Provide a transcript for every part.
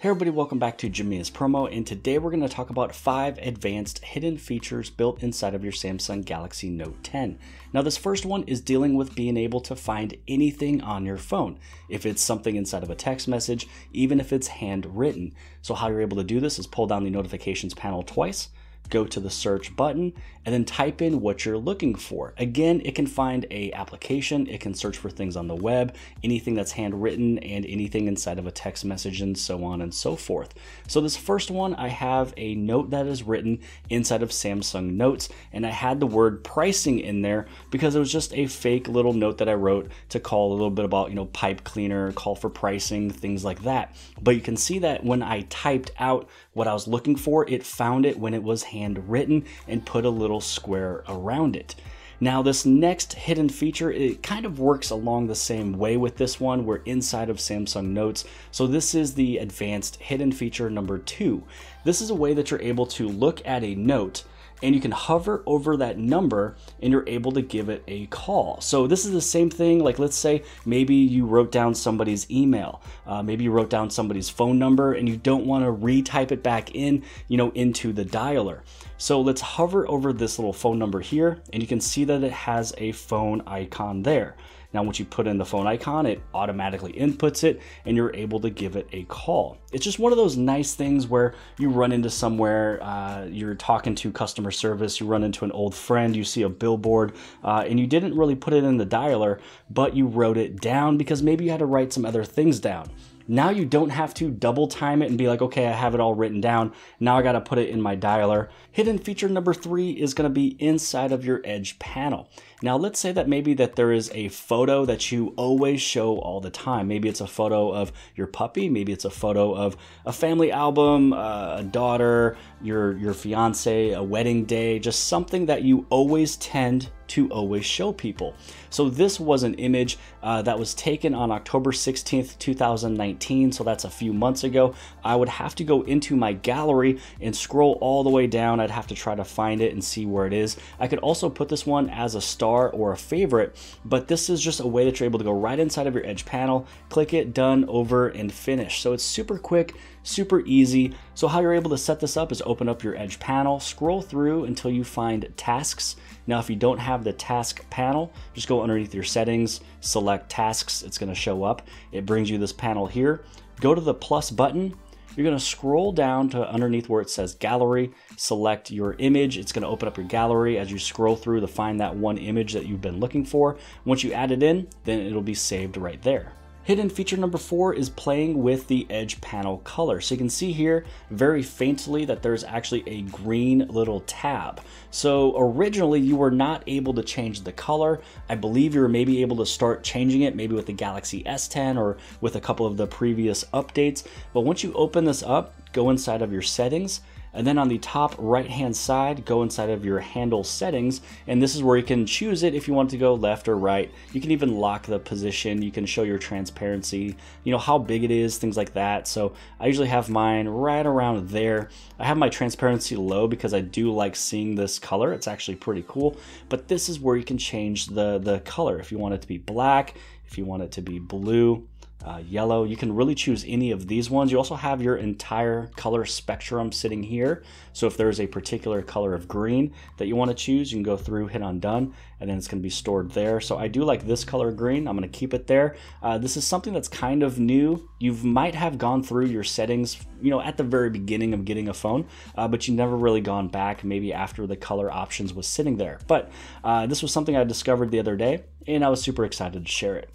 Hey everybody, welcome back to Jimmy is Promo, and today we're going to talk about 5 advanced hidden features built inside of your Samsung Galaxy Note 10. Now this first one is dealing with being able to find anything on your phone, if it's something inside of a text message, even if it's handwritten. So how you're able to do this is pull down the notifications panel twice, go to the search button and then type in what you're looking for. Again, it can find a application, it can search for things on the web, anything that's handwritten and anything inside of a text message and so on and so forth. So this first one, I have a note that is written inside of Samsung Notes and I had the word pricing in there because it was just a fake little note that I wrote to call a little bit about, you know, pipe cleaner, call for pricing, things like that. But you can see that when I typed out what I was looking for, it found it when it was handwritten and put a little square around it. Now this next hidden feature, it kind of works along the same way with this one. We're inside of Samsung Notes. So this is the advanced hidden feature number two. This is a way that you're able to look at a note and you can hover over that number and you're able to give it a call. So this is the same thing. Like let's say maybe you wrote down somebody's email, uh, maybe you wrote down somebody's phone number and you don't want to retype it back in, you know, into the dialer. So let's hover over this little phone number here and you can see that it has a phone icon there. Now, once you put in the phone icon, it automatically inputs it and you're able to give it a call. It's just one of those nice things where you run into somewhere, uh, you're talking to customer service, you run into an old friend, you see a billboard, uh, and you didn't really put it in the dialer, but you wrote it down because maybe you had to write some other things down. Now you don't have to double time it and be like, okay, I have it all written down. Now I got to put it in my dialer. Hidden feature number three is to be inside of your Edge panel. Now let's say that maybe that there is a photo that you always show all the time. Maybe it's a photo of your puppy. Maybe it's a photo of a family album, uh, a daughter, your, your fiance, a wedding day, just something that you always tend to always show people. So this was an image uh, that was taken on October 16th, 2019. So that's a few months ago. I would have to go into my gallery and scroll all the way down. I'd have to try to find it and see where it is. I could also put this one as a star or a favorite, but this is just a way that you're able to go right inside of your Edge panel, click it, done, over, and finish. So it's super quick, super easy. So how you're able to set this up is open up your Edge panel, scroll through until you find tasks. Now, if you don't have the task panel, just go underneath your settings, select tasks, it's gonna show up. It brings you this panel here. Go to the plus button, you're gonna scroll down to underneath where it says gallery, select your image. It's gonna open up your gallery as you scroll through to find that one image that you've been looking for. Once you add it in, then it'll be saved right there. Hidden feature number four is playing with the edge panel color. So you can see here very faintly that there's actually a green little tab. So originally you were not able to change the color. I believe you were maybe able to start changing it maybe with the Galaxy S10 or with a couple of the previous updates. But once you open this up, go inside of your settings, and then on the top right hand side, go inside of your handle settings. And this is where you can choose it if you want to go left or right. You can even lock the position. You can show your transparency, you know, how big it is, things like that. So I usually have mine right around there. I have my transparency low because I do like seeing this color. It's actually pretty cool. But this is where you can change the, the color. If you want it to be black, if you want it to be blue, uh, yellow. You can really choose any of these ones. You also have your entire color spectrum sitting here. So if there's a particular color of green that you want to choose, you can go through, hit on done, and then it's going to be stored there. So I do like this color green. I'm going to keep it there. Uh, this is something that's kind of new. You might have gone through your settings, you know, at the very beginning of getting a phone, uh, but you never really gone back maybe after the color options was sitting there. But uh, this was something I discovered the other day, and I was super excited to share it.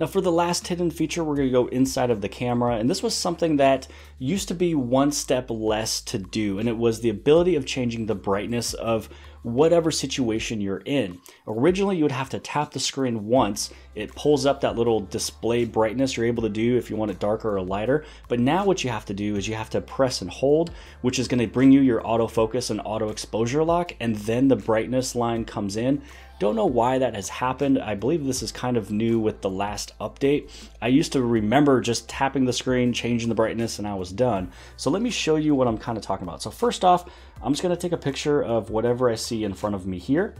Now for the last hidden feature, we're to go inside of the camera, and this was something that used to be one step less to do, and it was the ability of changing the brightness of whatever situation you're in. Originally, you would have to tap the screen once. It pulls up that little display brightness you're able to do if you want it darker or lighter. But now what you have to do is you have to press and hold, which is gonna bring you your autofocus and auto exposure lock, and then the brightness line comes in. Don't know why that has happened. I believe this is kind of new with the last update. I used to remember just tapping the screen, changing the brightness, and I was done. So let me show you what I'm kind of talking about. So first off, I'm just gonna take a picture of whatever I see in front of me here.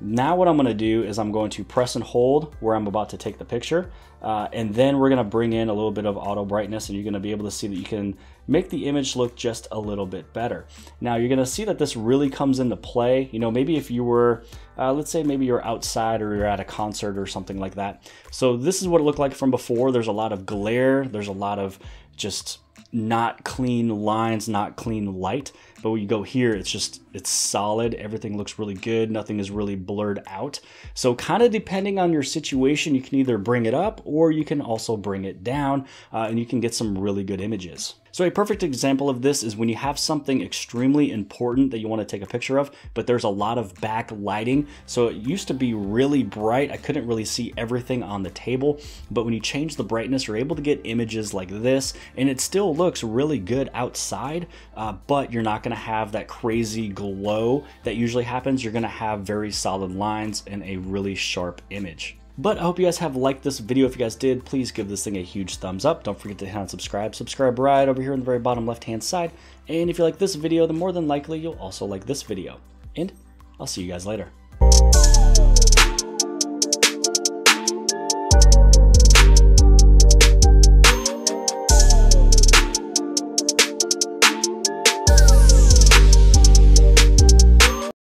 Now what I'm gonna do is I'm going to press and hold where I'm about to take the picture. Uh, and then we're gonna bring in a little bit of auto brightness and you're gonna be able to see that you can make the image look just a little bit better. Now you're gonna see that this really comes into play. You know, maybe if you were, uh, let's say maybe you're outside or you're at a concert or something like that. So this is what it looked like from before. There's a lot of glare. There's a lot of just not clean lines, not clean light. But when you go here, it's just, it's solid. Everything looks really good. Nothing is really blurred out. So kind of depending on your situation, you can either bring it up or you can also bring it down uh, and you can get some really good images. So a perfect example of this is when you have something extremely important that you want to take a picture of, but there's a lot of back lighting. So it used to be really bright. I couldn't really see everything on the table, but when you change the brightness, you're able to get images like this, and it still looks really good outside, uh, but you're not going to have that crazy glow that usually happens. You're going to have very solid lines and a really sharp image. But I hope you guys have liked this video. If you guys did, please give this thing a huge thumbs up. Don't forget to hit on subscribe. Subscribe right over here on the very bottom left hand side. And if you like this video, then more than likely you'll also like this video. And I'll see you guys later.